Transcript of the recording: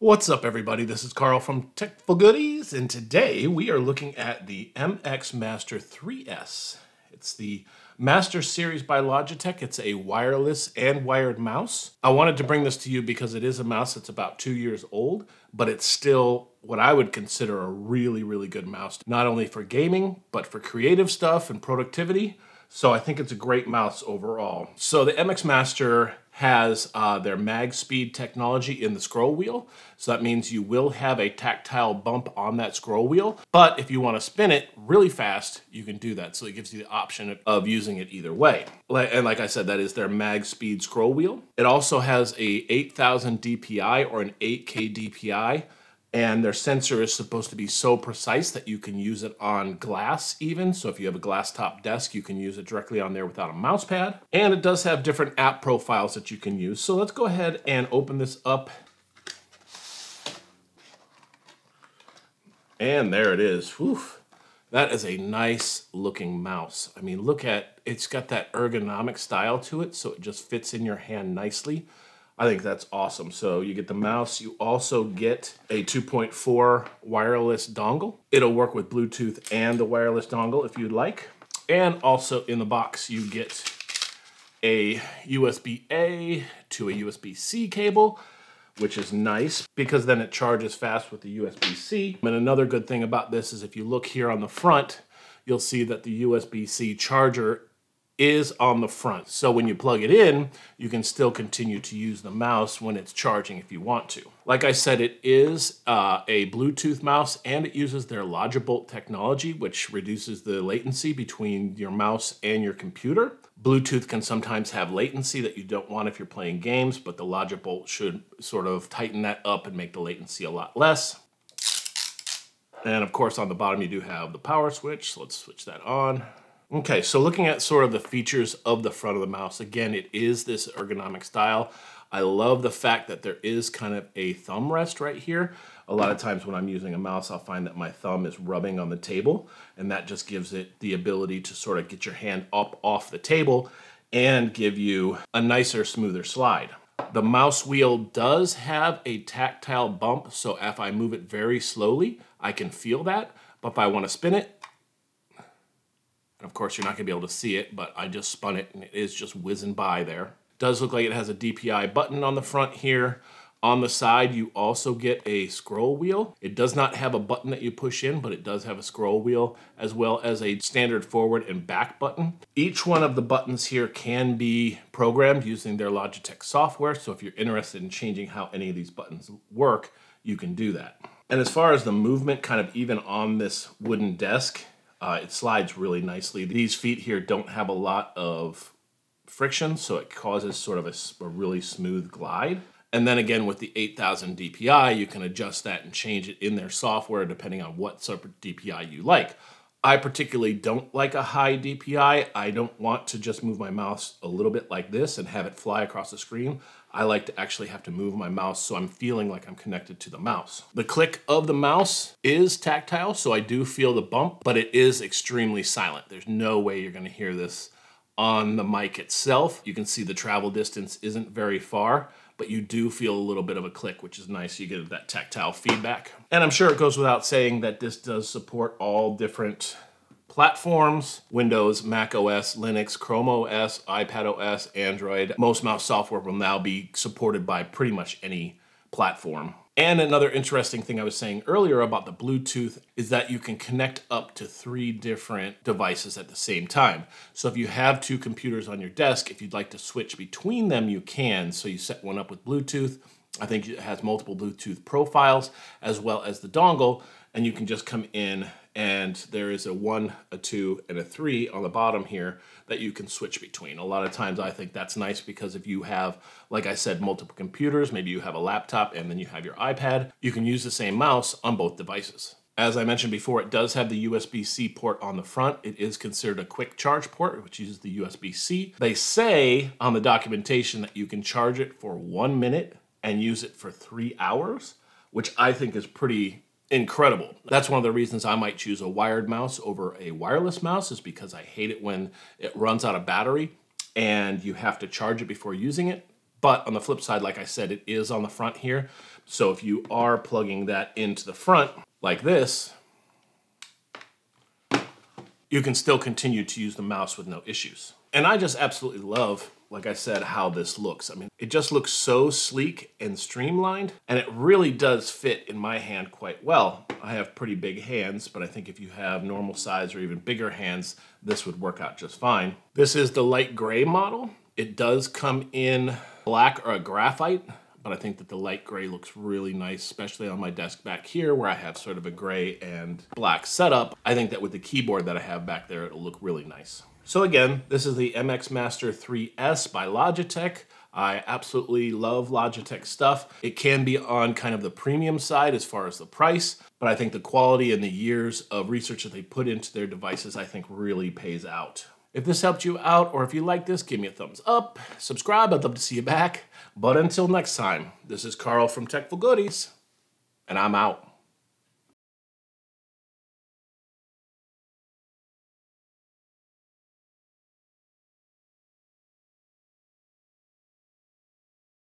What's up, everybody? This is Carl from Techful Goodies, and today we are looking at the MX Master 3S. It's the Master Series by Logitech. It's a wireless and wired mouse. I wanted to bring this to you because it is a mouse that's about two years old, but it's still what I would consider a really, really good mouse, not only for gaming, but for creative stuff and productivity. So I think it's a great mouse overall. So the MX Master has uh, their MagSpeed technology in the scroll wheel. So that means you will have a tactile bump on that scroll wheel. But if you want to spin it really fast, you can do that. So it gives you the option of using it either way. And like I said, that is their MagSpeed scroll wheel. It also has a 8000 DPI or an 8K DPI and their sensor is supposed to be so precise that you can use it on glass even. So if you have a glass top desk, you can use it directly on there without a mouse pad. And it does have different app profiles that you can use. So let's go ahead and open this up. And there it is. Whew. That is a nice looking mouse. I mean, look at, it's got that ergonomic style to it, so it just fits in your hand nicely. I think that's awesome. So you get the mouse. You also get a 2.4 wireless dongle. It'll work with Bluetooth and the wireless dongle if you'd like. And also in the box, you get a USB-A to a USB-C cable, which is nice because then it charges fast with the USB-C. And another good thing about this is if you look here on the front, you'll see that the USB-C charger is on the front. So when you plug it in, you can still continue to use the mouse when it's charging if you want to. Like I said, it is uh, a Bluetooth mouse and it uses their Logibolt technology, which reduces the latency between your mouse and your computer. Bluetooth can sometimes have latency that you don't want if you're playing games, but the Logibolt should sort of tighten that up and make the latency a lot less. And of course, on the bottom, you do have the power switch. So let's switch that on. Okay, so looking at sort of the features of the front of the mouse, again, it is this ergonomic style. I love the fact that there is kind of a thumb rest right here. A lot of times when I'm using a mouse, I'll find that my thumb is rubbing on the table, and that just gives it the ability to sort of get your hand up off the table and give you a nicer, smoother slide. The mouse wheel does have a tactile bump, so if I move it very slowly, I can feel that. But if I want to spin it, and of course, you're not to be able to see it, but I just spun it and it is just whizzing by there. Does look like it has a DPI button on the front here. On the side, you also get a scroll wheel. It does not have a button that you push in, but it does have a scroll wheel as well as a standard forward and back button. Each one of the buttons here can be programmed using their Logitech software. So if you're interested in changing how any of these buttons work, you can do that. And as far as the movement kind of even on this wooden desk, uh, it slides really nicely. These feet here don't have a lot of friction, so it causes sort of a, a really smooth glide. And then again, with the 8000 DPI, you can adjust that and change it in their software depending on what sort of DPI you like. I particularly don't like a high DPI. I don't want to just move my mouse a little bit like this and have it fly across the screen. I like to actually have to move my mouse so I'm feeling like I'm connected to the mouse. The click of the mouse is tactile, so I do feel the bump, but it is extremely silent. There's no way you're gonna hear this on the mic itself. You can see the travel distance isn't very far, but you do feel a little bit of a click, which is nice. You get that tactile feedback. And I'm sure it goes without saying that this does support all different platforms, Windows, Mac OS, Linux, Chrome OS, iPad OS, Android. Most mouse software will now be supported by pretty much any platform. And another interesting thing I was saying earlier about the Bluetooth is that you can connect up to three different devices at the same time. So if you have two computers on your desk, if you'd like to switch between them, you can. So you set one up with Bluetooth. I think it has multiple Bluetooth profiles as well as the dongle, and you can just come in and there is a one, a two, and a three on the bottom here that you can switch between. A lot of times I think that's nice because if you have, like I said, multiple computers, maybe you have a laptop and then you have your iPad, you can use the same mouse on both devices. As I mentioned before, it does have the USB-C port on the front. It is considered a quick charge port, which uses the USB-C. They say on the documentation that you can charge it for one minute and use it for three hours, which I think is pretty incredible. That's one of the reasons I might choose a wired mouse over a wireless mouse is because I hate it when it runs out of battery and you have to charge it before using it. But on the flip side, like I said, it is on the front here. So if you are plugging that into the front like this, you can still continue to use the mouse with no issues. And I just absolutely love, like I said, how this looks. I mean, it just looks so sleek and streamlined, and it really does fit in my hand quite well. I have pretty big hands, but I think if you have normal size or even bigger hands, this would work out just fine. This is the light gray model. It does come in black or a graphite, but I think that the light gray looks really nice, especially on my desk back here where I have sort of a gray and black setup. I think that with the keyboard that I have back there, it'll look really nice. So again, this is the MX Master 3S by Logitech. I absolutely love Logitech stuff. It can be on kind of the premium side as far as the price, but I think the quality and the years of research that they put into their devices, I think really pays out. If this helped you out or if you like this, give me a thumbs up, subscribe, I'd love to see you back. But until next time, this is Carl from Techful Goodies, and I'm out.